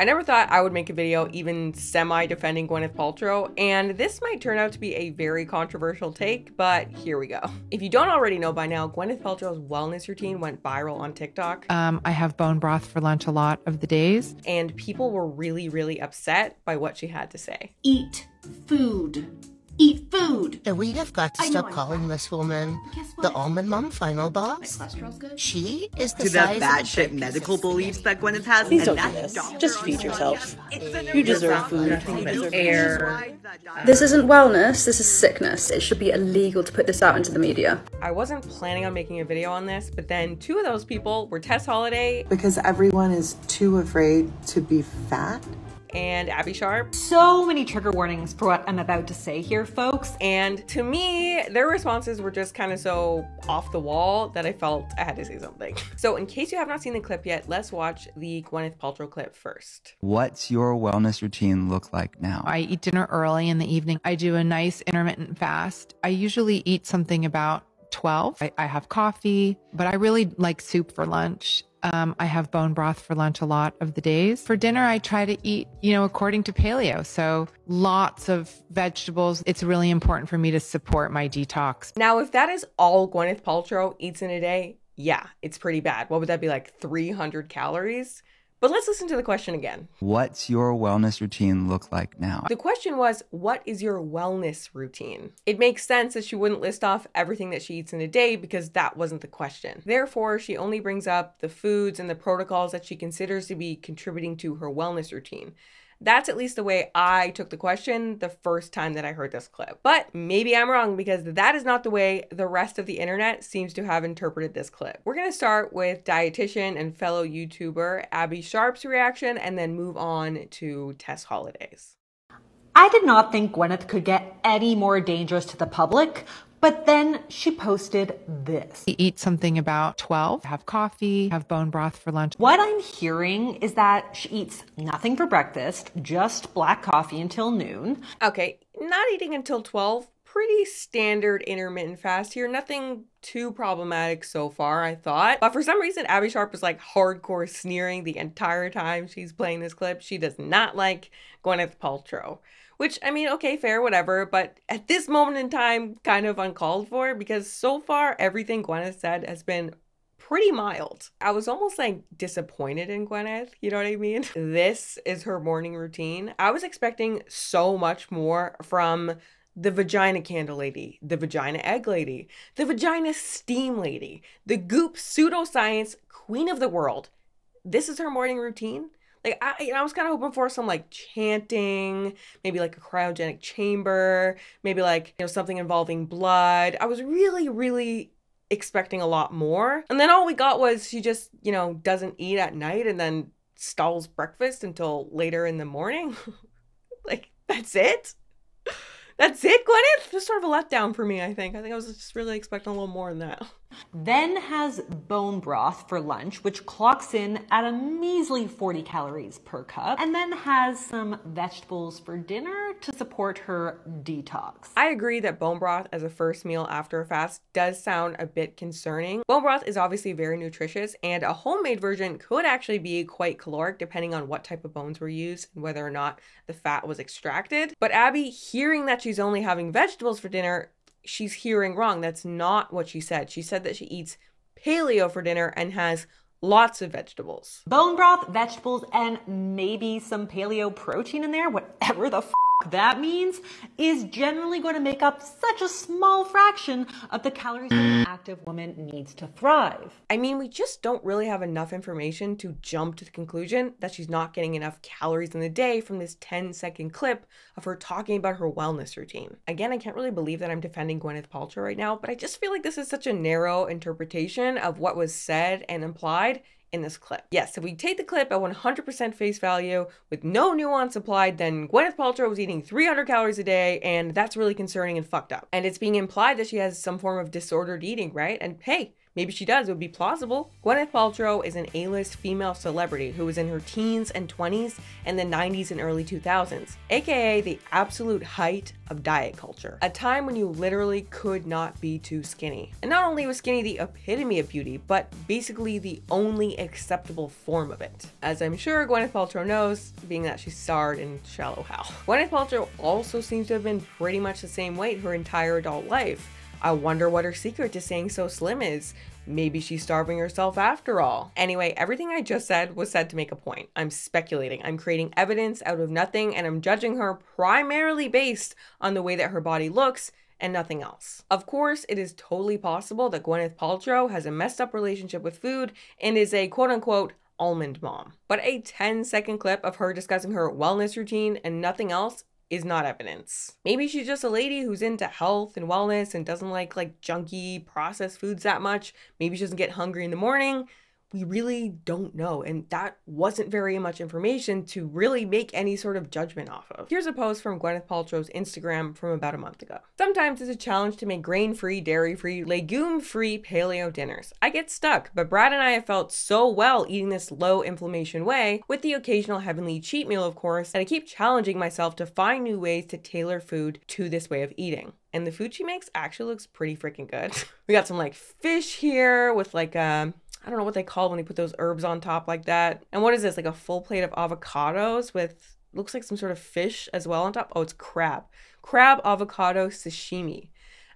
I never thought I would make a video even semi defending Gwyneth Paltrow, and this might turn out to be a very controversial take, but here we go. If you don't already know by now, Gwyneth Paltrow's wellness routine went viral on TikTok. Um, I have bone broth for lunch a lot of the days. And people were really, really upset by what she had to say. Eat food eat food. And we have got to stop calling this woman the almond mom final boss. She is the to size the bad shit medical beliefs that Gwyneth has. Please don't do this. Just feed yourself. You deserve food. You deserve air. This isn't wellness, this is sickness. It should be illegal to put this out into the media. I wasn't planning on making a video on this, but then two of those people were Tess Holliday Because everyone is too afraid to be fat and Abbey Sharp. So many trigger warnings for what I'm about to say here, folks. And to me, their responses were just kind of so off the wall that I felt I had to say something. So in case you have not seen the clip yet, let's watch the Gwyneth Paltrow clip first. What's your wellness routine look like now? I eat dinner early in the evening. I do a nice intermittent fast. I usually eat something about 12. I, I have coffee, but I really like soup for lunch um, I have bone broth for lunch a lot of the days. For dinner, I try to eat, you know, according to paleo. So lots of vegetables. It's really important for me to support my detox. Now, if that is all Gwyneth Paltrow eats in a day, yeah, it's pretty bad. What would that be like? 300 calories? But let's listen to the question again. What's your wellness routine look like now? The question was, what is your wellness routine? It makes sense that she wouldn't list off everything that she eats in a day because that wasn't the question. Therefore, she only brings up the foods and the protocols that she considers to be contributing to her wellness routine. That's at least the way I took the question the first time that I heard this clip. But maybe I'm wrong because that is not the way the rest of the internet seems to have interpreted this clip. We're gonna start with dietitian and fellow YouTuber Abbey Sharp's reaction and then move on to Tess Holliday's. I did not think Gwyneth could get any more dangerous to the public, but then she posted this. Eat something about 12, have coffee, have bone broth for lunch. What I'm hearing is that she eats nothing for breakfast, just black coffee until noon. Okay, not eating until 12. Pretty standard intermittent fast here. Nothing too problematic so far, I thought. But for some reason, Abbey Sharp was like hardcore sneering the entire time she's playing this clip. She does not like Gwyneth Paltrow. Which, I mean, okay, fair, whatever. But at this moment in time, kind of uncalled for because so far everything Gwyneth said has been pretty mild. I was almost like disappointed in Gwyneth, you know what I mean? This is her morning routine. I was expecting so much more from the vagina candle lady, the vagina egg lady, the vagina steam lady, the goop pseudoscience queen of the world. This is her morning routine. Like I, you know, I was kind of hoping for some like chanting, maybe like a cryogenic chamber, maybe like you know something involving blood. I was really, really expecting a lot more, and then all we got was she just you know doesn't eat at night and then stalls breakfast until later in the morning. like that's it. That's it, Gwyneth? Just sort of a letdown for me, I think. I think I was just really expecting a little more than that. Then has bone broth for lunch, which clocks in at a measly 40 calories per cup, and then has some vegetables for dinner to support her detox. I agree that bone broth as a first meal after a fast does sound a bit concerning. Bone broth is obviously very nutritious, and a homemade version could actually be quite caloric depending on what type of bones were used and whether or not the fat was extracted. But Abbey, hearing that she's only having vegetables for dinner, she's hearing wrong. That's not what she said. She said that she eats paleo for dinner and has lots of vegetables. Bone broth, vegetables, and maybe some paleo protein in there, whatever the f that means, is generally going to make up such a small fraction of the calories an active woman needs to thrive. I mean, we just don't really have enough information to jump to the conclusion that she's not getting enough calories in the day from this 10 second clip of her talking about her wellness routine. Again, I can't really believe that I'm defending Gwyneth Paltrow right now, but I just feel like this is such a narrow interpretation of what was said and implied in this clip. Yes, if we take the clip at 100% face value with no nuance applied, then Gwyneth Paltrow was eating 300 calories a day, and that's really concerning and fucked up. And it's being implied that she has some form of disordered eating, right? And hey, Maybe she does, it would be plausible. Gwyneth Paltrow is an A-list female celebrity who was in her teens and 20s and the 90s and early 2000s, aka the absolute height of diet culture. A time when you literally could not be too skinny. And not only was skinny the epitome of beauty, but basically the only acceptable form of it. As I'm sure Gwyneth Paltrow knows, being that she starred in Shallow Hal. Gwyneth Paltrow also seems to have been pretty much the same weight her entire adult life. I wonder what her secret to staying so slim is. Maybe she's starving herself after all. Anyway, everything I just said was said to make a point. I'm speculating. I'm creating evidence out of nothing and I'm judging her primarily based on the way that her body looks and nothing else. Of course, it is totally possible that Gwyneth Paltrow has a messed up relationship with food and is a quote unquote almond mom. But a 10 second clip of her discussing her wellness routine and nothing else is not evidence. Maybe she's just a lady who's into health and wellness and doesn't like like junky processed foods that much. Maybe she doesn't get hungry in the morning we really don't know. And that wasn't very much information to really make any sort of judgment off of. Here's a post from Gwyneth Paltrow's Instagram from about a month ago. Sometimes it's a challenge to make grain free, dairy free, legume free paleo dinners. I get stuck, but Brad and I have felt so well eating this low inflammation way, with the occasional heavenly cheat meal, of course, and I keep challenging myself to find new ways to tailor food to this way of eating and the food she makes actually looks pretty freaking good. we got some like fish here with like a um, I don't know what they call when they put those herbs on top like that. And what is this? Like a full plate of avocados with looks like some sort of fish as well on top. Oh, it's crab. Crab avocado sashimi.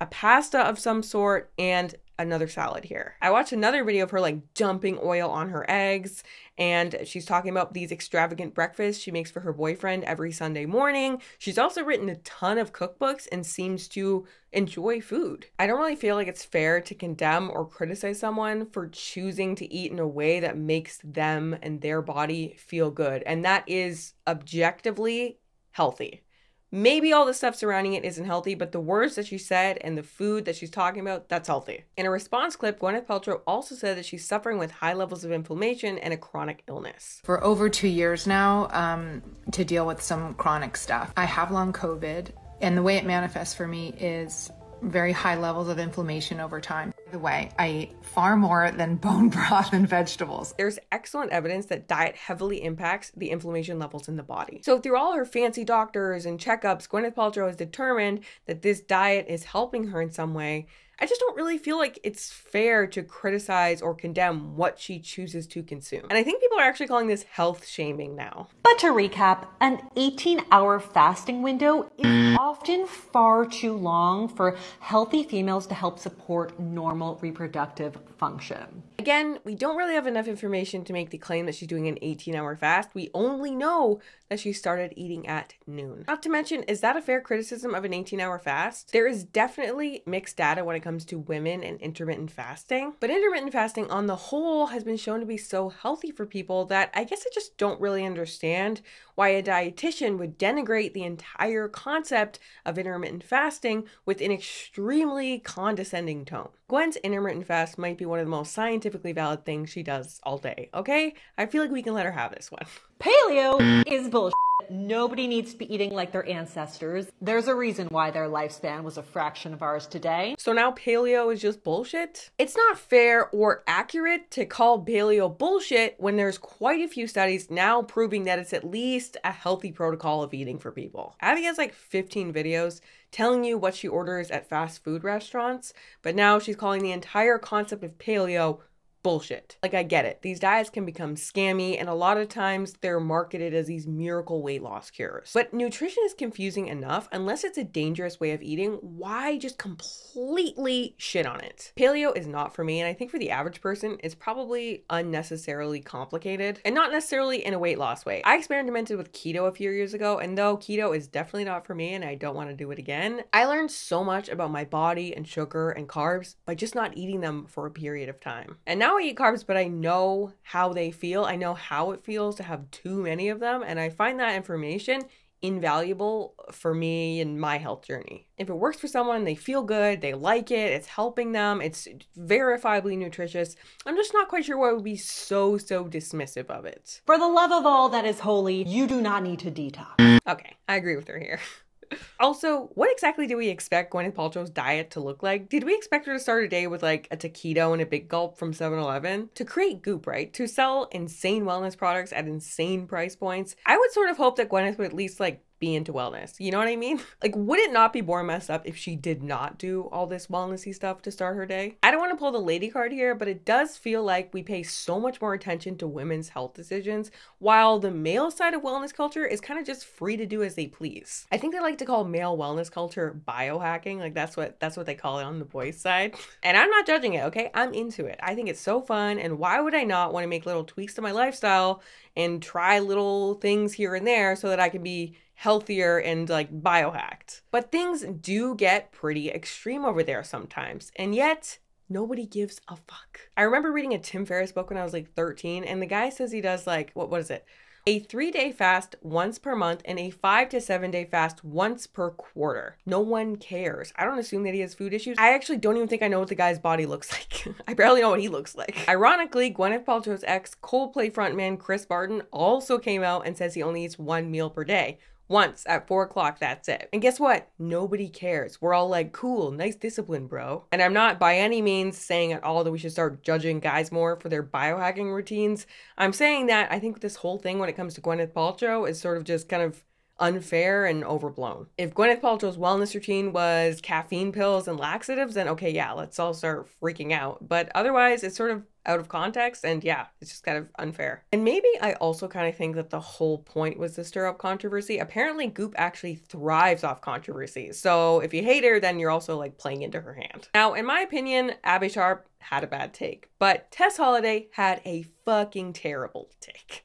A pasta of some sort and another salad here. I watched another video of her like dumping oil on her eggs and she's talking about these extravagant breakfasts she makes for her boyfriend every Sunday morning. She's also written a ton of cookbooks and seems to enjoy food. I don't really feel like it's fair to condemn or criticize someone for choosing to eat in a way that makes them and their body feel good and that is objectively healthy maybe all the stuff surrounding it isn't healthy, but the words that she said and the food that she's talking about, that's healthy. In a response clip, Gwyneth Paltrow also said that she's suffering with high levels of inflammation and a chronic illness. For over two years now, um, to deal with some chronic stuff. I have long COVID, and the way it manifests for me is very high levels of inflammation over time. The way, I eat far more than bone broth and vegetables. There's excellent evidence that diet heavily impacts the inflammation levels in the body. So through all her fancy doctors and checkups, Gwyneth Paltrow has determined that this diet is helping her in some way I just don't really feel like it's fair to criticize or condemn what she chooses to consume. And I think people are actually calling this health shaming now. But to recap, an 18 hour fasting window is often far too long for healthy females to help support normal reproductive function. Again, we don't really have enough information to make the claim that she's doing an 18 hour fast. We only know that she started eating at noon. Not to mention, is that a fair criticism of an 18 hour fast? There is definitely mixed data when it comes to women and intermittent fasting, but intermittent fasting on the whole has been shown to be so healthy for people that I guess I just don't really understand why a dietitian would denigrate the entire concept of intermittent fasting with an extremely condescending tone. Gwen's intermittent fast might be one of the most scientifically valid things she does all day, okay? I feel like we can let her have this one. Paleo is bullshit. Nobody needs to be eating like their ancestors. There's a reason why their lifespan was a fraction of ours today. So now paleo is just bullshit? It's not fair or accurate to call paleo bullshit when there's quite a few studies now proving that it's at least a healthy protocol of eating for people. Abbey has like 15 videos telling you what she orders at fast food restaurants, but now she's calling the entire concept of paleo bullshit. Like, I get it. These diets can become scammy, and a lot of times they're marketed as these miracle weight loss cures. But nutrition is confusing enough. Unless it's a dangerous way of eating, why just completely shit on it? Paleo is not for me, and I think for the average person, it's probably unnecessarily complicated and not necessarily in a weight loss way. I experimented with keto a few years ago, and though keto is definitely not for me and I don't want to do it again, I learned so much about my body and sugar and carbs by just not eating them for a period of time. And now I eat carbs, but I know how they feel. I know how it feels to have too many of them. And I find that information invaluable for me and my health journey. If it works for someone, they feel good, they like it, it's helping them, it's verifiably nutritious, I'm just not quite sure why I would be so, so dismissive of it. For the love of all that is holy, you do not need to detox. Okay, I agree with her here. also, what exactly do we expect Gwyneth Paltrow's diet to look like? Did we expect her to start a day with like a taquito and a big gulp from 7 Eleven? To create Goop, right? To sell insane wellness products at insane price points, I would sort of hope that Gwyneth would at least like be into wellness. You know what I mean? Like, would it not be more messed up if she did not do all this wellnessy stuff to start her day? I don't want to pull the lady card here, but it does feel like we pay so much more attention to women's health decisions, while the male side of wellness culture is kind of just free to do as they please. I think they like to call male wellness culture biohacking. Like that's what that's what they call it on the boys' side. And I'm not judging it, okay? I'm into it. I think it's so fun, and why would I not want to make little tweaks to my lifestyle and try little things here and there so that I can be healthier and like biohacked. But things do get pretty extreme over there sometimes. And yet, nobody gives a fuck. I remember reading a Tim Ferriss book when I was like 13, and the guy says he does like, what was it? A three day fast once per month and a five to seven day fast once per quarter. No one cares. I don't assume that he has food issues. I actually don't even think I know what the guy's body looks like. I barely know what he looks like. Ironically, Gwyneth Paltrow's ex, Coldplay frontman Chris Martin, also came out and says he only eats one meal per day, once at four o'clock, that's it. And guess what? Nobody cares. We're all like, cool, nice discipline, bro. And I'm not by any means saying at all that we should start judging guys more for their biohacking routines. I'm saying that I think this whole thing when it comes to Gwyneth Paltrow is sort of just kind of unfair and overblown. If Gwyneth Paltrow's wellness routine was caffeine pills and laxatives, then okay, yeah, let's all start freaking out. But otherwise, it's sort of out of context and yeah, it's just kind of unfair. And maybe I also kind of think that the whole point was to stir up controversy. Apparently, Goop actually thrives off controversy. So if you hate her, then you're also like playing into her hand. Now, in my opinion, Abbey Sharp had a bad take, but Tess Holliday had a fucking terrible take.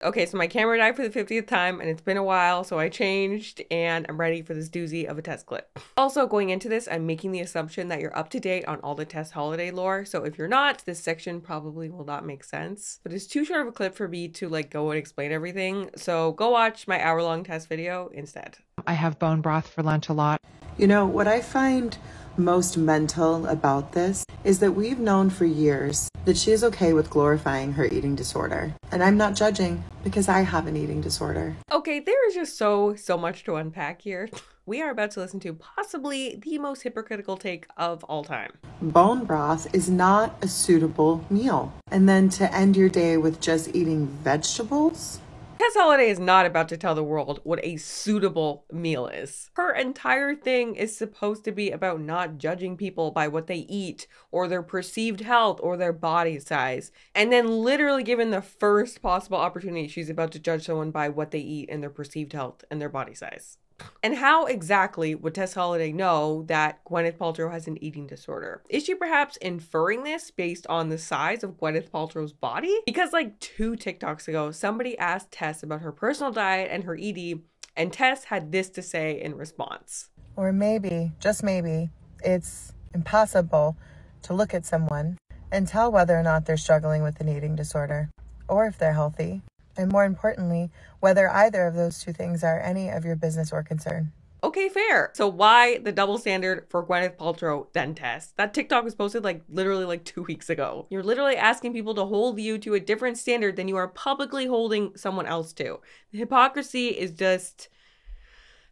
Okay, so my camera died for the 50th time and it's been a while, so I changed and I'm ready for this doozy of a Tess clip. Also, going into this, I'm making the assumption that you're up to date on all the Tess Holliday lore, so if you're not, this section probably will not make sense. But it's too short of a clip for me to like go and explain everything, so go watch my hour long Tess video instead. I have bone broth for lunch a lot. You know, what I find most mental about this is that we've known for years that she is okay with glorifying her eating disorder. And I'm not judging because I have an eating disorder. Okay, there is just so, so much to unpack here. We are about to listen to possibly the most hypocritical take of all time. Bone broth is not a suitable meal. And then to end your day with just eating vegetables? Tess Holliday is not about to tell the world what a suitable meal is. Her entire thing is supposed to be about not judging people by what they eat or their perceived health or their body size. And then, literally, given the first possible opportunity, she's about to judge someone by what they eat and their perceived health and their body size. And how exactly would Tess Holliday know that Gwyneth Paltrow has an eating disorder? Is she perhaps inferring this based on the size of Gwyneth Paltrow's body? Because like two TikToks ago, somebody asked Tess about her personal diet and her ED, and Tess had this to say in response. Or maybe, just maybe, it's impossible to look at someone and tell whether or not they're struggling with an eating disorder or if they're healthy and more importantly, whether either of those two things are any of your business or concern. Okay, fair. So why the double standard for Gwyneth Paltrow then Tess? That TikTok was posted like literally like two weeks ago. You're literally asking people to hold you to a different standard than you are publicly holding someone else to. The hypocrisy is just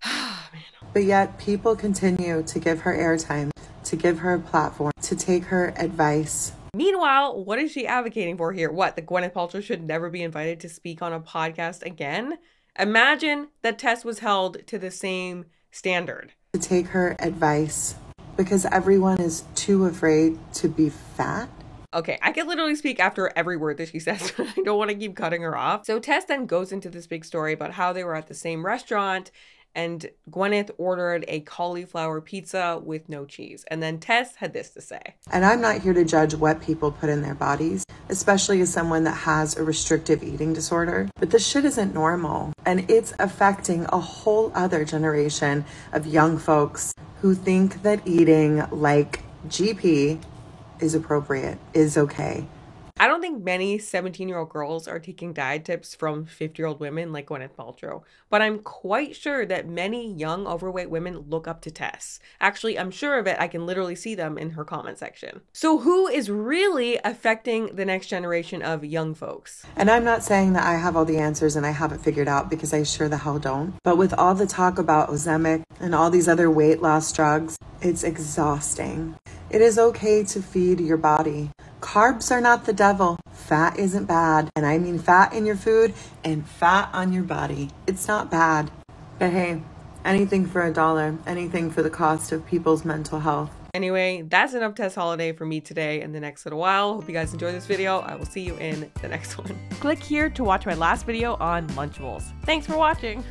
But yet people continue to give her airtime, to give her a platform, to take her advice. Meanwhile, what is she advocating for here? What, the Gwyneth Paltrow should never be invited to speak on a podcast again? Imagine that Tess was held to the same standard. To take her advice because everyone is too afraid to be fat. Okay, I can literally speak after every word that she says. I don't want to keep cutting her off. So Tess then goes into this big story about how they were at the same restaurant and Gwyneth ordered a cauliflower pizza with no cheese. And then Tess had this to say. And I'm not here to judge what people put in their bodies, especially as someone that has a restrictive eating disorder. But this shit isn't normal. And it's affecting a whole other generation of young folks who think that eating like GP is appropriate, is okay. I don't think many 17 year old girls are taking diet tips from 50 year old women like Gwyneth Paltrow, but I'm quite sure that many young overweight women look up to Tess. Actually, I'm sure of it. I can literally see them in her comment section. So, who is really affecting the next generation of young folks? And I'm not saying that I have all the answers and I have it figured out because I sure the hell don't. But with all the talk about Ozempic and all these other weight loss drugs, it's exhausting. It is okay to feed your body. Carbs are not the devil. Fat isn't bad. And I mean fat in your food and fat on your body. It's not bad. But hey, anything for a dollar, anything for the cost of people's mental health. Anyway, that's enough Tess Holliday for me today and the next little while. Hope you guys enjoy this video. I will see you in the next one. Click here to watch my last video on Lunchables. Thanks for watching.